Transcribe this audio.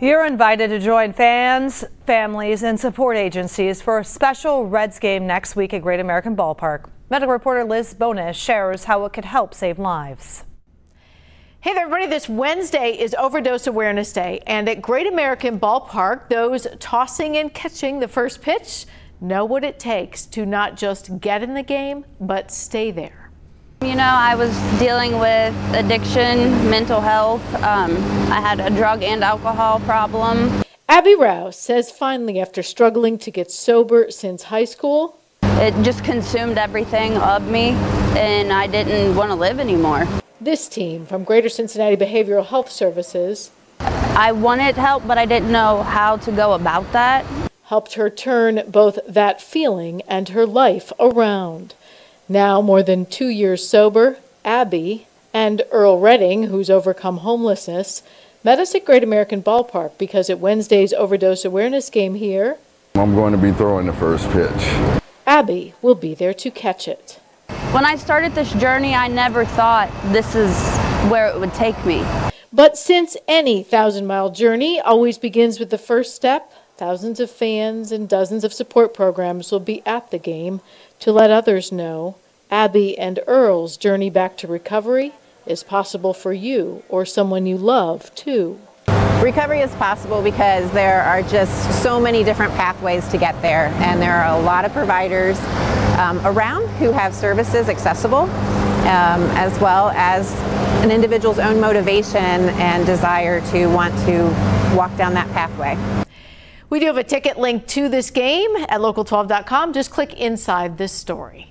You're invited to join fans, families, and support agencies for a special Reds game next week at Great American Ballpark. Medical reporter Liz Bonis shares how it could help save lives. Hey there, everybody. This Wednesday is Overdose Awareness Day, and at Great American Ballpark, those tossing and catching the first pitch know what it takes to not just get in the game, but stay there. You know, I was dealing with addiction, mental health. Um, I had a drug and alcohol problem. Abby Rouse says finally, after struggling to get sober since high school, it just consumed everything of me, and I didn't want to live anymore. This team from Greater Cincinnati Behavioral Health Services. I wanted help, but I didn't know how to go about that. Helped her turn both that feeling and her life around. Now more than two years sober, Abby and Earl Redding, who's overcome homelessness, met us at Great American Ballpark because at Wednesday's overdose awareness game here, I'm going to be throwing the first pitch. Abby will be there to catch it. When I started this journey, I never thought this is where it would take me. But since any thousand mile journey always begins with the first step, thousands of fans and dozens of support programs will be at the game to let others know Abby and Earl's journey back to recovery is possible for you or someone you love too. Recovery is possible because there are just so many different pathways to get there, and there are a lot of providers um, around who have services accessible, um, as well as an individual's own motivation and desire to want to walk down that pathway. We do have a ticket link to this game at local12.com. Just click inside this story.